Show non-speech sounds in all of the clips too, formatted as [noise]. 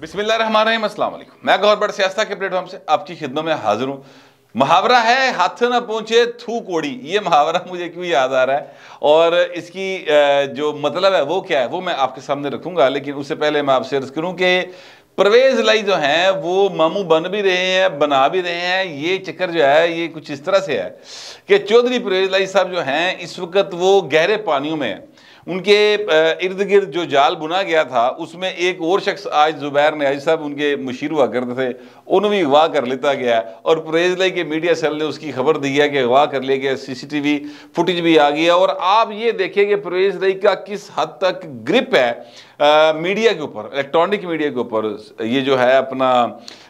वालेकुम मैं गौर बड़ सियासत के प्लेटफॉर्म से आपकी खिदमत में हाजिर हूँ। मुहावरा है, हाथ ना पहुँचे, थू कोड़ी। ये मुहावरा मुझे क्यों याद आ रहा है? और इसकी जो मतलब है, वो क्या है, वो मैं आपके सामने रखूँगा, लेकिन उससे पहले मैं आपसे अर्ज़ करूँ कि परवेज लाई जो हैं, वो मामू बन भी रहे हैं, बना भी रहे हैं। ये चक्कर जो है, ये कुछ इस तरह से है कि चौधरी परवेज लाई साहब जो हैं, इस वक्त वो गहरे पानियों में हैं। उनके इर्द गिर्द जो जाल बुना गया था, उसमें एक और शख्स आज जुबैर ने आज साहब उनके मुशीर हुआ करते थे उन्हें भी अगवा कर लेता गया और पुरेज लाई के मीडिया सेल ने उसकी खबर दी है कि अगवा कर लिया गया सीसीटीवी फुटेज भी आ गया और आप ये देखें कि परवेज लाई का किस हद तक ग्रिप है। मीडिया के ऊपर, इलेक्ट्रॉनिक मीडिया के ऊपर, ये जो है अपना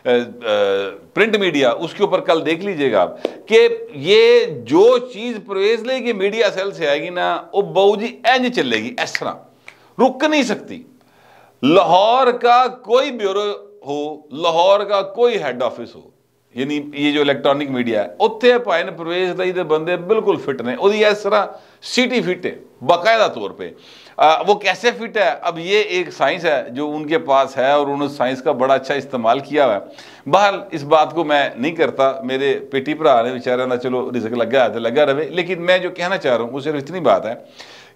प्रिंट मीडिया, उसके ऊपर कल देख लीजिएगा आप, कि ये जो चीज़ परवेज लाई की मीडिया सेल से आएगी ना, वो बहू जी इंज चलेगी, इस तरह। रुक नहीं सकती। लाहौर का कोई ब्यूरो हो, लाहौर का कोई हेड ऑफ़िस हो यानी ये जो इलेक्ट्रॉनिक मीडिया है उत्थे पाए ने प्रवेश ਲਈ ਦੇ ਬੰਦੇ ਬਿਲਕੁਲ ਫਿਟ ਨੇ ਉਹਦੀ ਇਸ ਤਰ੍ਹਾਂ सिटी फिट है बाकायदा तौर पे आ, वो कैसे फिट है अब ये एक साइंस है जो उनके पास है और उन्होंने साइंस का बड़ा अच्छा इस्तेमाल किया हुआ है बहर इस बात को मैं नहीं करता मेरे पेटी भरा ने बेचारे ना चलो रिजक लगा है तो लगा रहे लेकिन मैं जो कहना चाह रहा हूँ वो सिर्फ इतनी बात है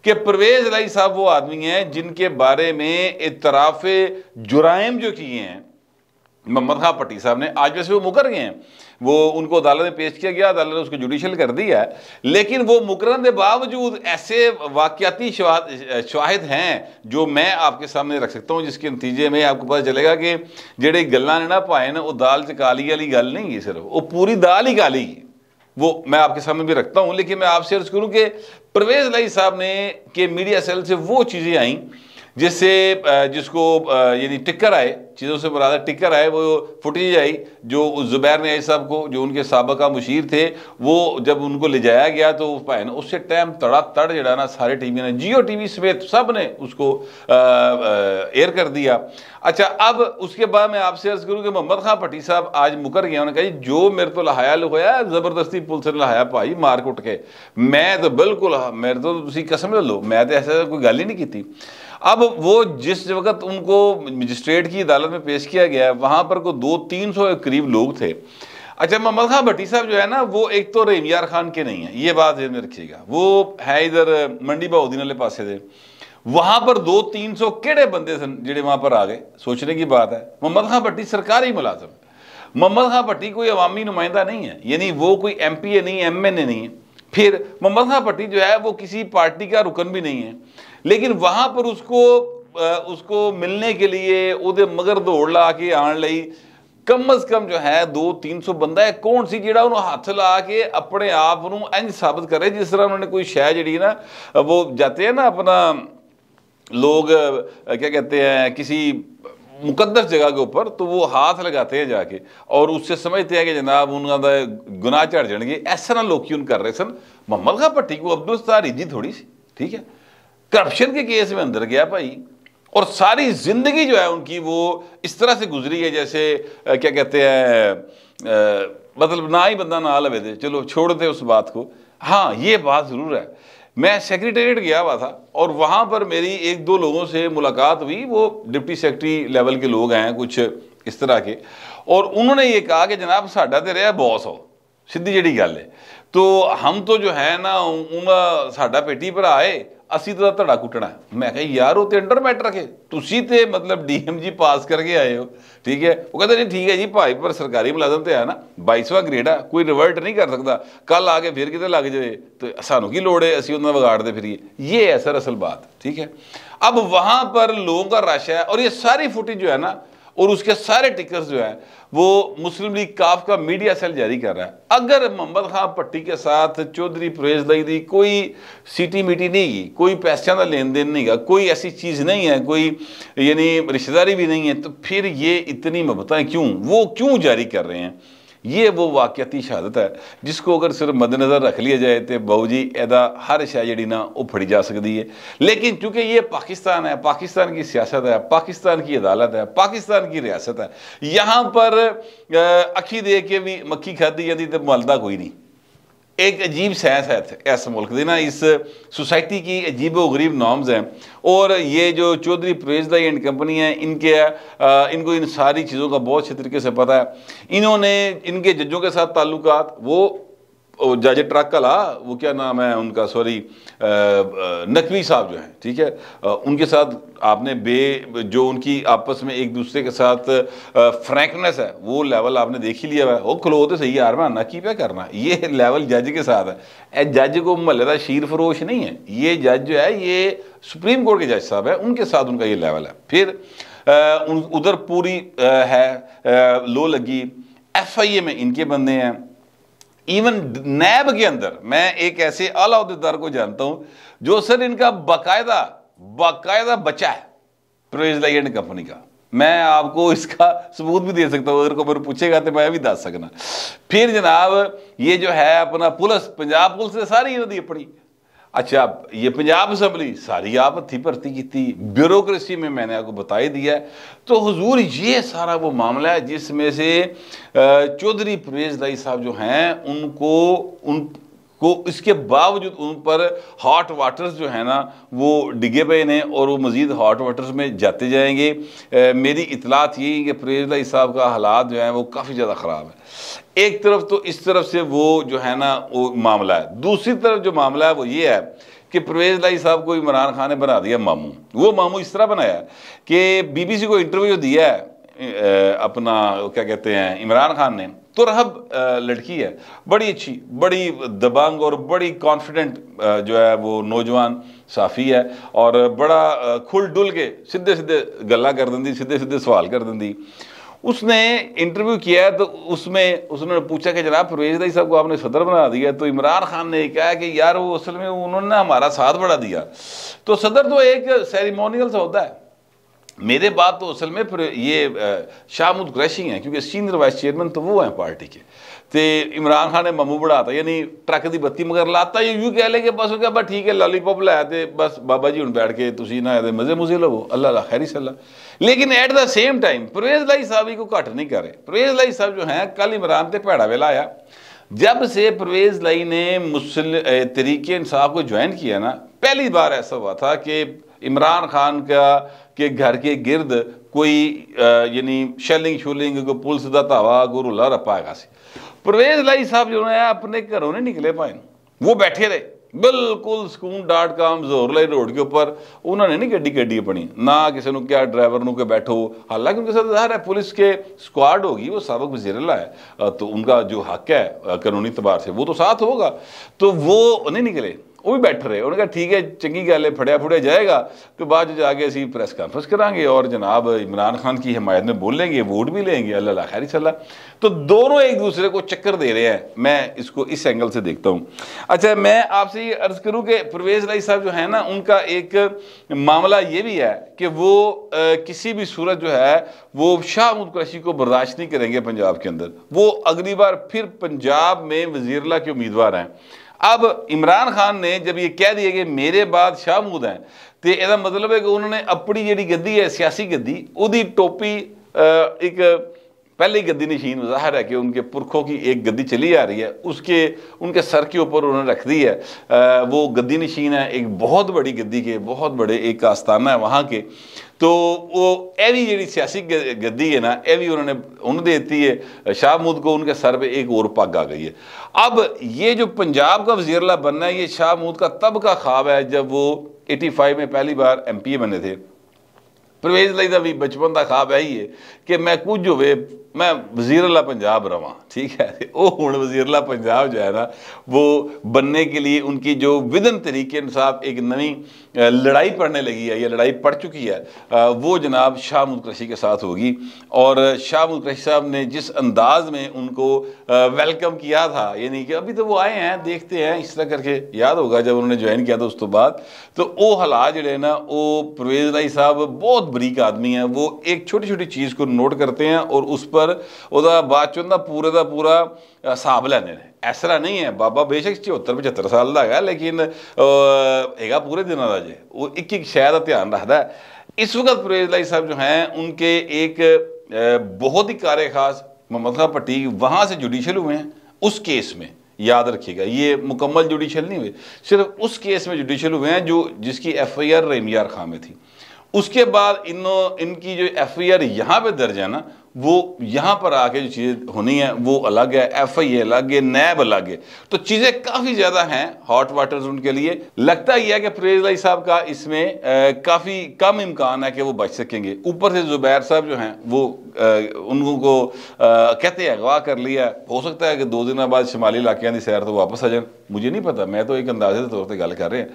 कि परवेज लाई साहब वो आदमी हैं जिनके बारे में इतराफ़ जुराइम जो किए हैं मोहम्मद खां पट्टी साहब ने, आज वैसे वो मुकर गए हैं। वो उनको अदालत में पेश किया गया, अदालत ने उसको जुडिशल कर दिया है। लेकिन वो मुकरन के बावजूद ऐसे वाकयाती शाहिद हैं जो मैं आपके सामने रख सकता हूँ, जिसके नतीजे में आपको पता चलेगा कि जेडे गल्ला ने ना पाए ना, वो दाल च काली वाली गल नहीं है सिर्फ़। वो पूरी दाल ही काली वो मैं आपके सामने भी रखता हूँ, लेकिन मैं आपसे अर्ज़ करूँ कि परवेज लाई साहब ने के मीडिया सेल से वो चीज़ें आई जिससे जिसको यानी टिक्कर आए, चीज़ों से मुरादा टिक्कर आए, वो फुटेज आई जो उस ज़ुबैर ने साहब को, जो उनके सबका मुशीर थे, वो जब उनको ले जाया गया तो भाई ना, उससे टाइम तड़ा तड़ जड़ा ना, सारे टीवी ने, जियो टीवी समेत सबने उसको एयर कर दिया। अच्छा अब उसके बाद मैं आपसे अर्ज़ करूँ कि मोहम्मद खां भट्टी साहब आज मुकर गया उन्होंने कहा, जो मेरे तो लहाया होया ज़बरदस्ती पुलिस ने लहाया भाई मार कुट के। मैं तो बिल्कुल, मेरे तो कसम लो मैं तो ऐसा कोई गल ही नहीं की अब वो जिस वक्त उनको मजिस्ट्रेट की अदालत में पेश किया गया है वहाँ पर को दो तीन सौ के करीब लोग थे। अच्छा मोहम्मद खान भट्टी साहब जो है ना, वो एक तो रेमियार खान के नहीं है, ये बात ध्यान में रखिएगा। वो है इधर मंडी बहुद्दीन वाले पास थे। वहाँ पर दो तीन सौ केड़े बंदे सन जेडे वहाँ पर आ गए, सोचने की बात है। मोहम्मद खान भट्टी सरकारी मुलाजम। मोहम्मद खान भट्टी कोई अवामी नुमाइंदा नहीं है, यानी वो कोई एम पी ए नहीं एम एन ए नहीं है। फिर मोहम्मद खान भट्टी जो है, वो किसी पार्टी का रुकन भी नहीं है। लेकिन वहां पर उसको उसको मिलने के लिए ਉਹਦੇ मगर दौड़ ला के आने ਲਈ कम अज कम जो है दो तीन सौ बंदा है कौन सी ਜਿਹੜਾ ਉਹਨੂੰ ਹੱਥ ਲਾ ਕੇ ਆਪਣੇ ਆਪ ਨੂੰ ਇੰਜ ਸਾਬਤ ਕਰੇ ਜਿਸ ਤਰ੍ਹਾਂ ਉਹਨਾਂ ਨੇ ਕੋਈ ਸ਼ੈ ਜਿਹੜੀ ਨਾ वो जाते हैं ना अपना लोग क्या कहते हैं किसी मुकदस जगह के ऊपर तो वो हाथ लगाते हैं जाके और उससे समझते हैं कि जनाब उन्होंने गुनाह झड़ जाएंगे इस तरह लोग उन कर रहे सन मोहम्मद खां भट्टी को अब्दुल सतार जी थोड़ी सी ठीक है करप्शन के केस में अंदर गया भाई। और सारी ज़िंदगी जो है उनकी वो इस तरह से गुजरी है जैसे क्या कहते हैं मतलब ना ही बंदा ना लवे दे, चलो छोड़ते उस बात को। हाँ ये बात ज़रूर है। मैं सेक्रेटेरिएट गया हुआ था और वहाँ पर मेरी एक दो लोगों से मुलाकात हुई। वो डिप्टी सेक्रेटरी लेवल के लोग हैं कुछ इस तरह के। और उन्होंने ये कहा कि जनाब, साडा तो रहा बॉस हो। सीधी जी गल है। तो हम तो जो है ना उन्हें साडा पेटी भरा है ਅਸੀਂ ਤਾਂ ਧੜਾ ਕੁੱਟਣਾ ਮੈਂ ਕਿਹਾ ਯਾਰ ਉਹ ਤੇ ਅੰਡਰ ਮੈਟਰ ਕੇ ਤੁਸੀਂ ਤੇ ਮਤਲਬ ਡੀਐਮਜੀ ਪਾਸ ਕਰਕੇ ਆਏ ਹੋ ਠੀਕ ਹੈ ਉਹ ਕਹਿੰਦੇ ਨਹੀਂ ਠੀਕ ਹੈ ਜੀ ਭਾਈ ਪਰ ਸਰਕਾਰੀ ਮੁਲਾਜ਼ਮ ਤੇ ਆ ਨਾ 22ਵਾਂ ਗ੍ਰੇਡ ਆ ਕੋਈ ਰਿਵਰਟ ਨਹੀਂ ਕਰ ਸਕਦਾ ਕੱਲ ਆ ਕੇ ਫਿਰ ਕਿਤੇ ਲੱਗ ਜਾਵੇ ਤੇ ਸਾਨੂੰ ਕੀ ਲੋੜ ਹੈ ਅਸੀਂ ਉਹਨਾਂ ਵਿਗਾੜਦੇ ਫਿਰੀਏ ਇਹ ਹੈ ਸਰ ਅਸਲ ਬਾਤ ठीक है अब वहां पर लोगों का रश है और ये सारी फुटेज जो है ना और उसके सारे टिकर्स जो है, वो मुस्लिम लीग काफ का मीडिया सेल जारी कर रहा है। अगर मोहम्मद खान पट्टी के साथ चौधरी परेज दई दी, कोई सीटी मीटी नहीं गई कोई पैसों का लेन देन नहीं गा कोई ऐसी चीज़ नहीं है, कोई यानी रिश्तेदारी भी नहीं है तो फिर ये इतनी मबताएँ क्यों? वो क्यों जारी कर रहे हैं? ये वो वाकयाती शहादत है, जिसको अगर सिर्फ़ मद्देनज़र रख लिया जाए तो बहू जी एदा हर शह जी ना वो फड़ी जा सकती है। लेकिन चूँकि ये पाकिस्तान है, पाकिस्तान की सियासत है, पाकिस्तान की अदालत है, पाकिस्तान की रियासत है, यहाँ पर अखी दे के भी मक्खी खाधी जाती तो मलदा कोई नहीं। एक अजीब साइंस है इस मुल्क दी ना इस सोसाइटी की अजीब व गरीब नॉर्म्स हैं। और ये जो चौधरी प्रवेश दाई एंड कंपनी है इनके आ, इनको इन सारी चीज़ों का बहुत अच्छे तरीके से पता है। इन्होंने इनके जजों के साथ ताल्लुकात वो जज ट्रक कला वो क्या नाम है उनका सॉरी नकवी साहब जो हैं, ठीक है? उनके साथ आपने बे, जो उनकी आपस में एक दूसरे के साथ फ्रैंकनेस है, वो लेवल आपने देख ही लिया है। वो खलो तो सही यार मैं ना की पे करना, ये लेवल जज के साथ है। ए जज को महल का शीर फरोश नहीं है, ये जज जो है, ये सुप्रीम कोर्ट के जज साहब है, उनके साथ उनका ये लेवल है। फिर उधर पूरी है लो लगी एफ़ आई ए में इनके बंदे हैं। इवन नैब के अंदर, मैं एक ऐसे आला को जानता हूँ, जो सर इनका बाकायदा बाकायदा बचा है प्रोज कंपनी का। मैं आपको इसका सबूत भी दे सकता हूँ, अगर को मेरे पूछेगा तो मैं भी दस सकना। फिर जनाब, ये जो है अपना पुलिस, पंजाब पुलिस ने सारी इन्होंने अपनी अच्छा ये पंजाब असम्बली सारी आप हथी भर्ती की ब्यूरोक्रेसी में मैंने आपको बता ही। दिया तो हजूर ये सारा वो मामला है जिसमें से चौधरी परवेज दाई साहब जो हैं उनको उन को इसके बावजूद उन पर हॉट वाटर्स जो है ना वो डिगे पे ने और वो मज़ीद हॉट वाटर्स में जाते जाएँगे। आ, मेरी इतलात यही कि परवेज साहब का हालात जो है वो काफ़ी ज़्यादा ख़राब है। एक तरफ़ तो इस तरफ़ से वो जो है ना, वो मामला है। दूसरी तरफ़ जो मामला है वो ये है कि परवेज लाई साहब को इमरान खान ने बना दिया मामू। वो मामू इस तरह बनाया कि बीबीसी को इंटरव्यू दिया है अपना, क्या कहते हैं, इमरान खान ने तो रहब लड़की है। बड़ी अच्छी, बड़ी दबंग और बड़ी कॉन्फिडेंट जो है वो नौजवान साफ़ी है और बड़ा खुल डुल के सीधे सीधे गल्ला कर दी सीधे सीधे सवाल कर दी उसने इंटरव्यू किया तो उसमें उसने पूछा कि जनाब परवेज दाई साहब को आपने सदर बना दिया तो इमरान खान ने कहा कि यार वो असल में उन्होंने हमारा साथ बढ़ा दिया। तो सदर तो एक सेरिमोनियल सा होता है। मेरे बात तो असल में फिर ये शाहमुद क्रैशी हैं, क्योंकि सीनियर वाइस चेयरमैन तो वो हैं पार्टी के। तो इमरान खान ने ममू बढ़ाता, यानी ट्रक की बत्ती मगर लाता, ये यूँ कह लेंगे बस क्या बस ठीक है लॉलीपॉप लाया तो बस बाबा जी हूँ बैठ के तुम ना मज़े मुजे लवो, अल्लाह खैरी सल्ला। लेकिन at the same time Parvez लाई साहब को घट नहीं करे। परवेज लाई साहब जो है, कल इमरान से भैड़ा वेला आया। जब से परवेज लाई ने मुसल तरीके इंसाफ को ज्वाइन किया ना, पहली बार ऐसा हुआ था कि इमरान खान का के घर के गिरद कोई यानी शैलिंग शूलिंग को पुलिस का धावा को रुला रपा है परवेज लाई साहब जो है अपने घरों नहीं निकले पाए वो बैठे रहे बिल्कुल ਸਕੂਨ ਡਾਟ ਕਾਮ ਜ਼ੋਰ ਲਈ रोड के ऊपर उन्होंने नहीं गड्डी गड्डी अपनी ना किसी ने क्या ड्राइवर नु के बैठो हालांकि उनके साथ ज़ाहिर है पुलिस के स्क्वाड होगी वो सबक वजीरला है तो उनका जो हक है कानूनी तबार से वो तो साथ होगा तो वो नहीं निकले वो भी बैठ रहे उन्होंने कहा, ठीक है, चंगी गल है, फड़िया फुड़िया जाएगा। तो बाद जो जाके असी प्रेस कॉन्फ्रेंस करांगे और जनाब इमरान खान की हिमायत में बोल लेंगे, वोट भी लेंगे, अल्लाह खैरी सल्ला तो दोनों एक दूसरे को चक्कर दे रहे हैं। मैं इसको इस एंगल से देखता हूँ। अच्छा मैं आपसे ये अर्ज़ करूँ कि परवेज लाई साहब जो है ना, उनका एक मामला ये भी है कि वो किसी भी सूरत जो है, वो शाह मुदक्रशी को बर्दाश्त नहीं करेंगे पंजाब के अंदर। वो अगली बार फिर पंजाब में वजीरला के उम्मीदवार हैं। अब इमरान खान ने जब ये कह दिया कि मेरे बाद शाहमूद हैं तो यह मतलब है कि उन्होंने अपनी जी गद्दी है, सियासी गद्दी वो टोपी एक पहले ही गद्दी नशीन ज़ाहिर है कि उनके पुरखों की एक गद्दी चली आ रही है। उसके उनके सर के ऊपर उन्होंने रख दी है। आ, वो गद्दी नशीन है एक बहुत बड़ी गद्दी के बहुत बड़े एक आस्थाना है वहाँ के। तो वो एवी जी सियासी गद्दी है ना एवी उन्होंने उन्हें देती है। शाहमूद को उनके सर पर एक और पग आ गई है। अब ये जो पंजाब का वजीरला बनना है ये शाहमूद का तब का ख्वाब है जब वो 85 में पहली बार एम पी ए बने थे। परवेज लाई का भी बचपन का ख्वाब है ही है कि मैं कुछ हो मैं वजीरला पंजाब रवा, ठीक है? वो हूँ वजीरला पंजाब जो है ना, वो बनने के लिए उनकी जो विदन तरीके अनुसार एक नई लड़ाई पड़ने लगी है, या लड़ाई पड़ चुकी है वो जनाब शाह मुदक्रशी के साथ होगी। और शाह मुदक्रशी साहब ने जिस अंदाज में उनको वेलकम किया था, यानी कि अभी तो वो आए हैं, देखते हैं, इस तरह करके याद होगा जब उन्होंने ज्वाइन किया था उस तो बाद। तो वो हालात जड़े ना, वो परवेज राई साहब बहुत बरीक आदमी है, वो एक छोटी छोटी चीज़ को नोट करते हैं और उस पर ਪਰ ਉਹਦਾ ਬਾਅਦ ਚੋਂ ਦਾ ਪੂਰੇ ਦਾ ਪੂਰਾ ਹਿਸਾਬ ਲੈਂਦੇ ਨੇ ਇਸ ਤਰ੍ਹਾਂ ਨਹੀਂ ਹੈ ਬਾਬਾ ਬੇਸ਼ੱਕ 74 75 ਸਾਲ ਦਾ ਹੈਗਾ ਲੇਕਿਨ ਹੈਗਾ ਪੂਰੇ ਦਿਨਾਂ ਦਾ ਜੇ ਉਹ ਇੱਕ ਇੱਕ ਸ਼ੈ ਦਾ ਧਿਆਨ ਰੱਖਦਾ इस वक्त परवेज लाई साहब जो हैं उनके एक बहुत ही कार खास मोहम्मद खान पट्टी वहाँ से जुडिशल हुए हैं उस केस में याद रखिएगा ये मुकम्मल जुडिशल नहीं हुए सिर्फ उस केस में जुडिशल हुए हैं जो जिसकी एफ आई आर रेमियार खां में थी उसके बाद इनो इनकी जो एफ आई आर यहाँ पर दर्ज है ना वो यहाँ पर आके जो चीज़ें होनी है, वो अलग है एफ़ आई अलग है, नैब अलग है। तो चीज़ें काफ़ी ज़्यादा हैं हॉट वाटर जोन के लिए। लगता ही है कि प्रेज लाई साहब का इसमें काफ़ी कम इम्कान है कि वो बच सकेंगे। ऊपर से जुबैर साहब जो हैं, वो उनको कहते हैं, अगवा कर लिया हो। सकता है कि दो दिन बाद शुमाली इलाकों की सैर तो वापस आ जाए। मुझे नहीं पता, मैं तो एक अंदाजे के तौर पर गल कर रहे हैं।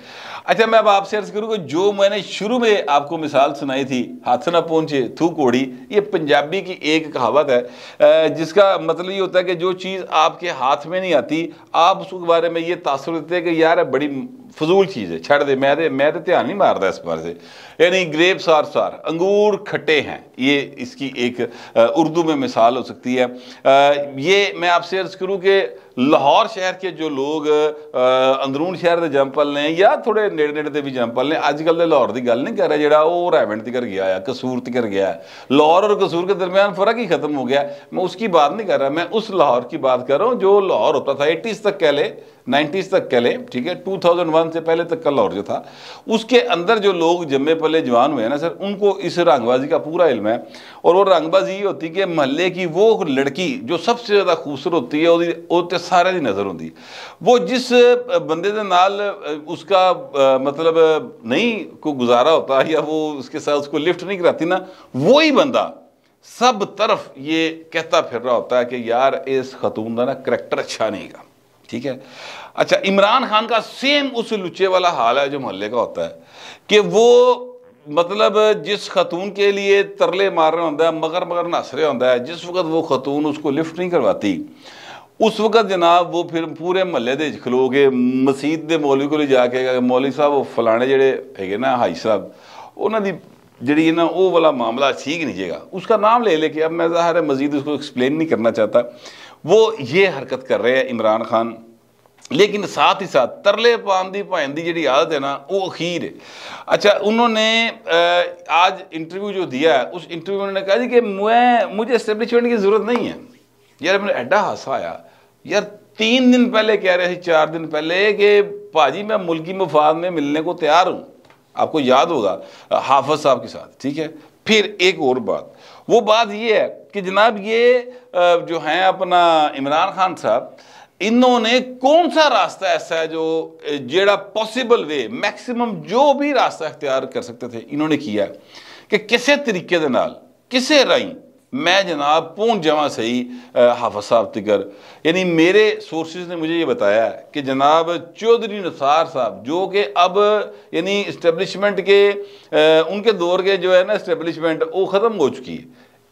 अच्छा मैं अब आपसे अर्ज़ करूँ जो मैंने शुरू में आपको मिसाल सुनाई थी, हाथ ना पहुँचे, थू कोड़ी, ये पंजाबी की एक कहावत है जिसका मतलब ये होता है कि जो चीज़ आपके हाथ में नहीं आती, आप उसके बारे में ये तासर देते हैं कि यार बड़ी फजूल चीज़ है, छड़ दे, मैं मैं तो ध्यान नहीं मारता इस बारे से। यानी ग्रेप सार सार, अंगूर खट्टे हैं। ये इसकी एक उर्दू में मिसाल हो सकती है। ये मैं आपसे अर्ज़ करूँ कि लाहौर शहर के जो लोग अंदरून शहर के जंप पल ने या थोड़े नेड़े नेड़े के भी जंप पल ने अजकल लाहौर की गल नहीं कर रहा वो रैवेंट तक गया है कसूर तक गया है। लाहौर और कसूर के दरमियान फ़र्क ही खत्म हो गया मैं उसकी बात नहीं कर रहा, मैं उस लाहौर की बात कर रहा हूँ जो लाहौर होता था, एटीज़ तक कह ले नाइन्टीज़ तक कह लें, ठीक है 2001 से पहले तक का लाहौर जो था, उसके अंदर जो लोग जमे पले जवान हुए हैं ना सर, उनको इस रंगबाजी का पूरा इल्म है। और वो रंगबाजी ये होती कि महल्ले की वो लड़की जो सबसे ज़्यादा खूबसूरत होती है वो सारे की नज़र होती वो जिस बंदे के नाल उसका मतलब नहीं को गुजारा होता या वो उसके साथ उसको लिफ्ट नहीं कराती ना, वही बंदा सब तरफ़ ये कहता फिर रहा होता है कि यार, इस खतून का ना करैक्टर अच्छा नहीं गा। ठीक है? अच्छा इमरान खान का सेम उस लुचे वाला हाल है जो मोहल्ले का होता है, कि वो मतलब जिस खतून के लिए तरले मार रहे होता है मगर मगर नस रहे होता है जिस वक्त वो खतून उसको लिफ्ट नहीं करवाती, उस वक्त जनाब वो फिर पूरे महल्ले के खलो के मसीत के मौलवी को जाके मौलवी साहब, वो फलाने जड़े है ना, हाई साहब उन्होंने जी है ना वो वाला मामला ठीक जेगा उसका नाम ले लेके अब मैं ज़ाहिर है मजीद उसको एक्सप्लेन नहीं करना चाहता। वो ये हरकत कर रहे हैं इमरान खान लेकिन साथ ही साथ तरले पान की भान की जी आदत है ना वो अखीर है। अच्छा उन्होंने आज इंटरव्यू जो दिया है, उस इंटरव्यू में उन्होंने कहा जी कि मैं, मुझे इस्टेब्लिशमेंट की ज़रूरत नहीं है। यार, मैंने एडा हादसा आया। यार, तीन दिन पहले कह रहे थे चार दिन पहले कि भाजी, मैं मुल्की मफाद में मिलने को तैयार हूँ। आपको याद होगा, हाफज साहब के साथ, ठीक है? फिर एक और बात। वो बात ये है कि जनाब ये जो हैं अपना इमरान खान साहब इन्होंने कौन सा रास्ता ऐसा है जो जेड़ा पॉसिबल वे मैक्सिमम जो भी रास्ता इख्तियार कर सकते थे, इन्होंने किया कि किसी तरीके के नाल, किसे राई मैं जनाब पहुँच जावा सही हाफज साहब तिकर। यानी मेरे सोर्सेज ने मुझे ये बताया कि जनाब चौधरी नसार साहब, जो कि अब, यानी इस्टेब्लिशमेंट के उनके दौर के जो है ना इस्टेब्लिशमेंट वो ख़त्म हो चुकी है।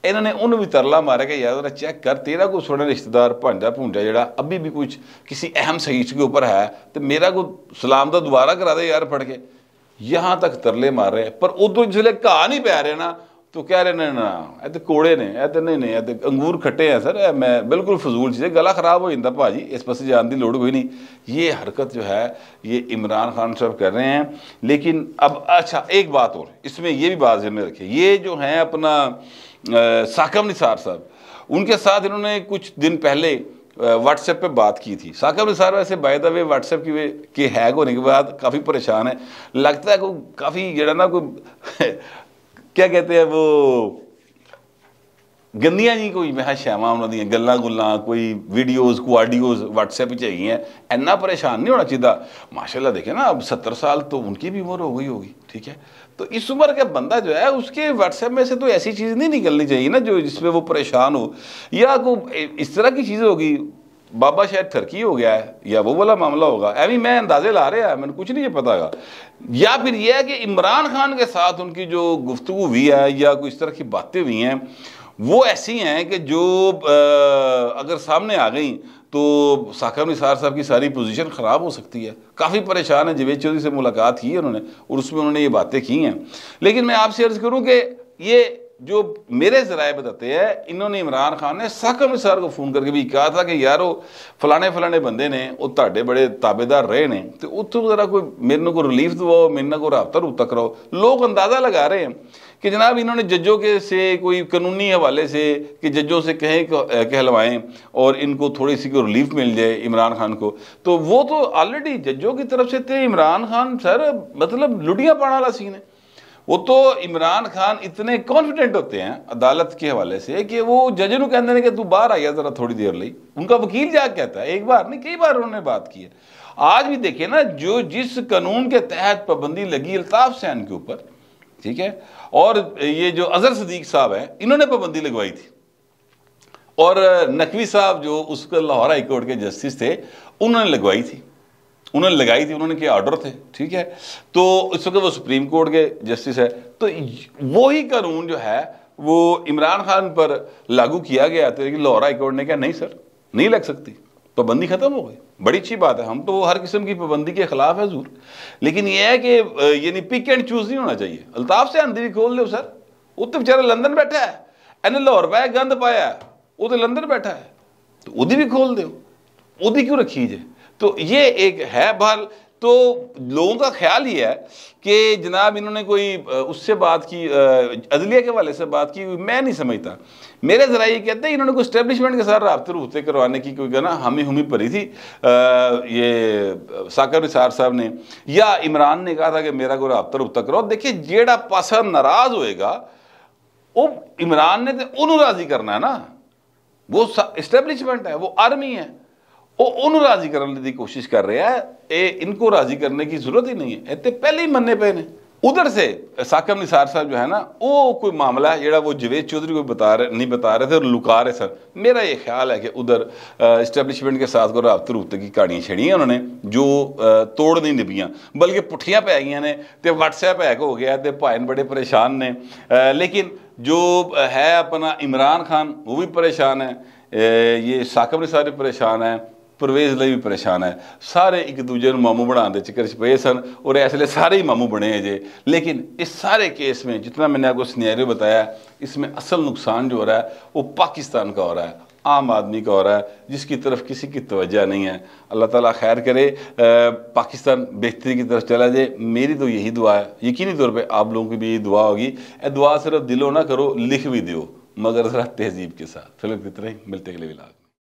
इन्होंने उन्होंने भी तरला मारा कि यार चेक कर तेरा कोई थोड़ा रिश्तेदार भांजा भूंजा जरा अभी भी कुछ किसी अहम सहीच के ऊपर है तो मेरा को सलाम तो दोबारा करा दे यार पढ़ के यहाँ तक तरले मार रहे हैं पर उदो जिसले घा नहीं पै रहे ना तो कह रहे ने ना ਇਹ ਤੇ ਕੋੜੇ ਨੇ ਇਹ ਤੇ ਨਹੀਂ ਨਹੀਂ ਇਹ ਤੇ ਅੰਗੂਰ ਖੱਟੇ ਆ ਸਰ मैं बिल्कुल फजूल चीज़ है गला ख़राब हो जाता भाजी इस पास जान की लड़ कोई नहीं ये हरकत जो है ये इमरान खान साहब कर रहे हैं लेकिन अब अच्छा एक बात और इसमें ये भी बात जहन में रखिए ये जो है अपना साकम निसार साहब उनके साथ इन्होंने कुछ दिन पहले व्हाट्सएप पे बात की थी। साकब निसार वैसे बाय द वे व्हाट्सएप की वे, के हैक होने के बाद काफ़ी परेशान है। लगता है कोई काफ़ी जरा ना कोई, [laughs] क्या कहते हैं वो, गंदियाँ जी कोई शैवा उन्होंने गल् गुल् कोई वीडियोज़ को ऑडियोज़ व्हाट्सएप है। इन्ना परेशान नहीं होना चाहिए माशाल्लाह देखे ना, अब सत्तर साल तो उनकी भी उम्र हो गई होगी, ठीक है? तो इस उम्र का बंदा जो है, उसके व्हाट्सएप में से तो ऐसी चीज़ नहीं निकलनी चाहिए ना जो जिसमें वो परेशान हो। या कोई इस तरह की चीज़ होगी, बाबा शायद थरकी हो गया है, या वो वाला मामला होगा। एवं मैं अंदाजे ला रहे हैं, मैंने कुछ नहीं पता है या फिर यह है कि इमरान खान के साथ उनकी जो गुफ्तु हुई है, या कोई इस तरह की बातें हुई हैं, वो ऐसी हैं कि जो अगर सामने आ गई तो साखा निसार साहब की सारी पोजीशन ख़राब हो सकती है। काफ़ी परेशान है जवेद चौधरी से मुलाकात की है उन्होंने, और उसमें उन्होंने ये बातें की हैं। लेकिन मैं आपसे अर्ज़ करूँ कि ये जो मेरे जराए बताते हैं, इन्होंने इमरान खान ने साकम अमृतसर को फ़ोन करके भी कहा था कि यार वो फलाने फलाने बंदे ने, वो बड़े ताबेदार रहे हैं तो उतों जरा कोई मेरे को रिलीफ दवाओ, मेरे को रबता रुबता कराओ। लोग अंदाज़ा लगा रहे हैं कि जनाब इन्होंने जजों के से, कोई कानूनी हवाले से कि जजों से कहें कहलवाएँ और इनको थोड़ी सी को रिलीफ मिल जाए इमरान खान को। तो वो तो ऑलरेडी जजों की तरफ़ से थे, इमरान खान सर मतलब लुटिया पाने वाला सीन है। वो तो इमरान खान इतने कॉन्फिडेंट होते हैं अदालत के हवाले से कि वो जज ने कहते हैं कि तू बाहर आ गया ज़रा थोड़ी देर लिए उनका वकील जा कहता है, एक बार नहीं, कई बार उन्होंने बात की है। आज भी देखिए ना, जो जिस कानून के तहत पाबंदी लगी अल्ताफ सैन के ऊपर, ठीक है, और ये जो अजहर सदीक साहब हैं, इन्होंने पाबंदी लगवाई थी। और नकवी साहब जो उसके लाहौर हाईकोर्ट के जस्टिस थे, उन्होंने लगवाई थी। उन्होंने लगाई थी, उन्होंने क्या ऑर्डर थे, ठीक है? तो इस वक्त वो सुप्रीम कोर्ट के जस्टिस है। तो वही कानून जो है, वो इमरान खान पर लागू किया गया तो लाहौर हाई कोर्ट ने कहा, नहीं सर, नहीं लग सकती। पाबंदी खत्म हो गई। बड़ी अच्छी बात है, हम तो हर किस्म की पाबंदी के खिलाफ है, ज़रूर। लेकिन यह है कि यानी पिक एंड चूज़ नहीं होना चाहिए। अल्ताफ से आंधी भी खोल दो सर। वो तो बेचारा लंदन बैठा है एने लाहौर पाया गंद पाया वो तो लंदन बैठा है। तो वो भी खोल दो। वो क्यों रखी जाए तो ये एक है बहर तो लोगों का ख्याल ये है कि जनाब इन्होंने कोई उससे बात की अदलिया के वाले से बात की मैं नहीं समझता। मेरे ज़रा ये कहते हैं इन्होंने कोई स्टैब्लिशमेंट के साथ रबते रूबते करवाने की कोई ना हमी हमी भरी थी आ, ये साकर निसार साहब ने। या इमरान ने कहा था कि मेरा कोई रबता रूबता करो देखिए जेड़ा पासा नाराज़ होएगा वो इमरान ने तो उन्होंने राज़ी करना है ना। वो इस्टेब्लिशमेंट है वो आर्मी है। ਉਹ ਉਹਨੂੰ ਰਾਜ਼ੀ ਕਰਨ ਦੀ ਕੋਸ਼ਿਸ਼ ਕਰ ਰਿਹਾ ਹੈ ਇਹ इनको राजी करने की जरूरत ही नहीं है इतने पहले ही मनने पे ने उधर से साकम निसार साहब जो है ना वो कोई मामला है जरा वो जवेद चौधरी को बता रहे नहीं बता रहे थे और लुका रहे सर मेरा ये ख्याल है कि उधर इस्टेब्लिशमेंट के साथ को रबते रुबते की कहानियाँ छड़ियाँ उन्होंने जो तोड़ नहीं निभियाँ बल्कि पुठियाँ पै गई ने तो व्हाट्सएप हैक हो गया तो भाई बड़े परेशान ने लेकिन जो है अपना इमरान खान वो भी परेशान है ये साकम निसार भी परेशान है परवेज ਲਈ ਵੀ ਪਰੇਸ਼ਾਨ ਹੈ ਸਾਰੇ ਇੱਕ ਦੂਜੇ ਨੂੰ ਮਾਮੂ ਬਣਾਉਣ ਦੇ ਚੱਕਰ 'ਚ ਪਏ ਸਨ ਔਰ ਇਸ सारे ही मामू बने हैं जे लेकिन इस सारे केस में जितना मैंने आपको स्नैरियो बताया इसमें असल नुकसान जो हो रहा है वो पाकिस्तान का हो रहा है आम आदमी का हो रहा है जिसकी तरफ किसी की तवज्जा नहीं है अल्लाह ताला खैर करे पाकिस्तान बेहतरी की तरफ चला जाए मेरी तो यही दुआ है यकीनी तौर पे आप लोगों की भी यही दुआ होगी ए दुआ सिर्फ दिलो ना करो लिख भी दो मगर ज़रा तहजीब के साथ फिल्म कितने मिलते अगले विलाग